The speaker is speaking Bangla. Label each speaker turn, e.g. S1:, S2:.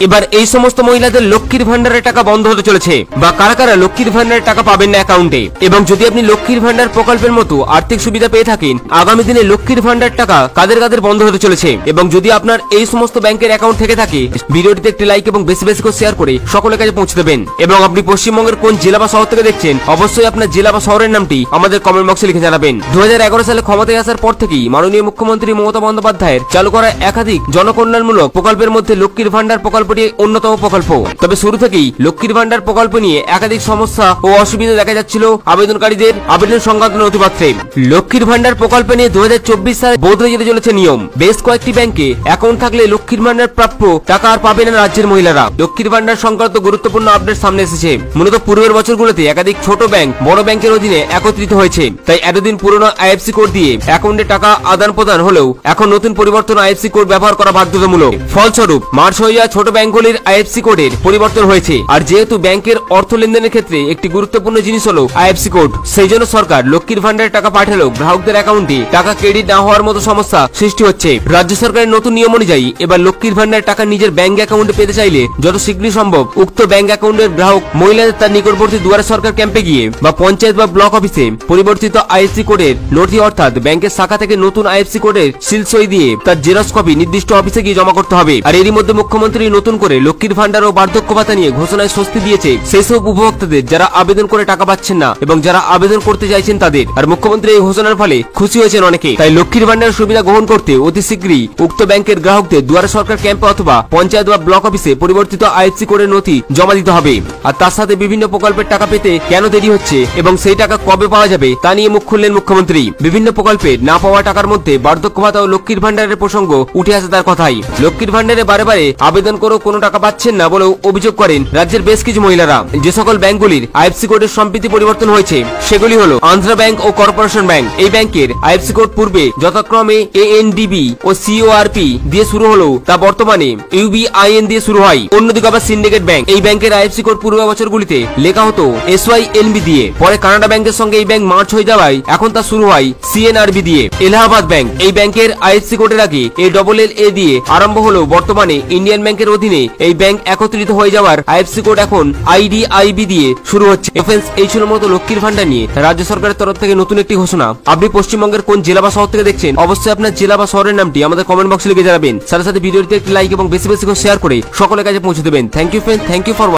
S1: এবার এই সমস্ত মহিলাদের লক্ষ্মীর ভান্ডারের টাকা বন্ধ হতে চলেছে। বা কারা কারা লক্ষ্মীর ভান্ডারের টাকা পাবেন না অ্যাকাউন্টে? এবং যদি আপনি লক্ষ্মীর ভান্ডার প্রকল্পের মতো আর্থিক সুবিধা পেয়ে থাকেন, আগামী দিনে লক্ষ্মীর ভান্ডার টাকা কাদের কাদের বন্ধ হতে চলেছে? এবং যদি আপনার এই সমস্ত ব্যাংকের অ্যাকাউন্ট থেকে থাকে, ভিডিওটিতে একটি লাইক এবং বেশি বেশি করে শেয়ার করে সকলের কাছে পৌঁছে দেবেন। এবং আপনি পশ্চিমবঙ্গের কোন জেলা বা শহর থেকে দেখছেন, অবশ্যই আপনার জেলা বা শহরের নামটি আমাদের কমেন্ট বক্সে লিখে জানাবেন। দু হাজার এগারো সালে ক্ষমতায় আসার পর থেকেই মাননীয় মুখ্যমন্ত্রী মমতা বন্দ্যোপাধ্যায়ের চালু করা একাধিক জনকল্যাণমূলক প্রকল্পের মধ্যে লক্ষ্মীর ভান্ডার প্রকল্পটি অন্যতম প্রকল্প। তবে শুরু থেকেই লক্ষ্মীর ভান্ডার প্রকল্প নিয়ে একাধিক সমস্যা ও অসুবিধা দেখা যাচ্ছিল আবেদনকারীদের আবেদন সংক্রান্ত নথিপত্রে। লক্ষ্মীর ভান্ডার প্রকল্প নিয়ে দু সালে বদলে যেতে চলেছে নিয়ম। বেশ কয়েকটি ব্যাংকে অ্যাকাউন্ট থাকলে লক্ষ্মীর ভান্ডার প্রাপ্য টাকা আর পাবে না রাজ্যের মহিলারা। লক্ষ্মীর ভান্ডার সংক্রান্ত গুরুত্বপূর্ণ আপডেট সামনে এসেছে। মূলত পূর্বের বছরগুলোতে একাধিক ছোট ব্যাংক বড় ব্যাংকের অধীনে একত্রিত হয়েছে। তাই এতদিন পুরনো আইএফসি কোড দিয়ে অ্যাকাউন্টে টাকা আদান প্রদান হলেও এখন নতুন পরিবর্তন আইএফসি কোড ব্যবহার করা বাধ্যতামূলক। ফলস্বরূপ, মার্চ যাওয়া ছোট ব্যাংকগুলির আইএফসি কোডের পরিবর্তন হয়েছে। আর যেহেতু ব্যাংকের অর্থ লেনদেনের ক্ষেত্রে একটি গুরুত্বপূর্ণ জিনিস হলো আইএফসি কোড, সেই জন্য সরকার লক্ষ্মীর ভান্ডারের টাকা পাঠালেও গ্রাহকদের অ্যাকাউন্টে টাকা ক্রেডিট না হওয়ার মতো সমস্যা সৃষ্টি হচ্ছে। রাজ্য সরকারের নতুন নিয়ম অনুযায়ী এবার লক্ষ্মীর ভান্ডারের টাকা নিজের ব্যাংক অ্যাকাউন্টে পেতে চাইলে যত শীঘ্রই সম্ভব উক্ত ব্যাংক অ্যাকাউন্টের গ্রাহক, মহিলাদের তার নিকটবর্তী দুয়ারে সরকার ক্যাম্পে গিয়ে বা পঞ্চায়েত বা ব্লক অফিসে পরিবর্তিত আইএফসি কোডের নথি অর্থাৎ ব্যাংকের শাখা থেকে নতুন আইএফসি কোডের সিল সই দিয়ে তার জেরক্স কপি নির্দিষ্ট অফিসে গিয়ে জমা করতে হবে। আর এরই মধ্যে মুখ্যমন্ত্রী নতুন করে লক্ষ্মীর ভান্ডার ও বার্ধক্য ভাতা নিয়ে ঘোষণায় স্বস্তি দিয়েছে সেই সব উপভোক্তাদের যারা আবেদন করে টাকা পাচ্ছেন না এবং যারা আবেদন করতে চাইছেন তাদের। আর মুখ্যমন্ত্রী এই ঘোষণার ফলে খুশি হয়েছেন অনেকে। তাই লক্ষ্মীর ভান্ডার সুবিধা গ্রহণ করতে অতি শীঘ্রই উক্ত ব্যাংকের গ্রাহকদের দুয়ারে সরকার ক্যাম্পে অথবা পঞ্চায়েত বা ব্লক অফিসে পরিবর্তিত আইএফসি কোডের নথি জমা দিতে হবে। আর তার সাথে বিভিন্ন প্রকল্পের টাকা পেতে কেন দেরি হচ্ছে এবং সেই টাকা কবে পাওয়া যাবে তা নিয়ে মুখ খুললেন মুখ্যমন্ত্রী। বিভিন্ন প্রকল্পে না পাওয়া টাকার মধ্যে বার্ধক্য ভাতা ও লক্ষ্মীর ভান্ডারের প্রসঙ্গ উঠে আসে তার কথাই। লক্ষ্মীর ভান্ডারে বারে বারে আবেদন করেও কোনো টাকা পাচ্ছেন না বলেও অভিযোগ করেন রাজ্যের বেশ কিছু মহিলারা। যে সকল ব্যাংকগুলির আইএফসি কোডের সম্প্রীতি পরিবর্তন হয়েছে, সেগুলি হলো আন্ধ্রা ব্যাংক ও কর্পোরেশন ব্যাংক। এই ব্যাংকের আইএফসি কোড পূর্বে যথাক্রমে এএনডিবি ও সিওআরপি দিয়ে শুরু হলেও তা বর্তমানে ইউবিআইএন দিয়ে শুরু হয়। অন্যদিকে আবার সিন্ডিকেট ব্যাংক। এই ব্যাংকের আইএফসি কোড পূর্ব বছরগুলিতে লেখা হতো এসওয়াই এনবি দিয়ে। পরে কানাডা ব্যাংকের সঙ্গে এই ব্যাংক মার্চ হয়ে যাওয়ায় এখন তা শুরু হয় সিএনআরবি দিয়ে। এলাহাবাদ ব্যাংক। এই ব্যাংকের আইএফসি কোডের আগে এ ডবল এল এ দিয়ে আরম্ভ হলেও বর্তমানে ইন্ডিয়ান ব্যাংকের অধীনে এই ব্যাংক একত্রিত হয়ে যাওয়ার আইএফসি কোড এখন আইডিআইবি দিয়ে শুরু হচ্ছে। এফএন্স এই ছিল মতো লক্ষ্মীর ভান্ডার নিয়ে। রাজ্য সরকারের তরফ থেকে নতুন একটি ঘোষণা। আপনি পশ্চিমবঙ্গের কোন জেলা বা শহর থেকে দেখছেন, অবশ্যই আপনার জেলা বা শহরের নামটি আমাদের কমেন্ট বক্সে লিখে জানাবেন। সাথে সাথে ভিডিওটিতে একটি লাইক এবং বেশি বেশি করে শেয়ার করে সকলের কাছে পৌঁছে দেবেন। Thank you friend thank you for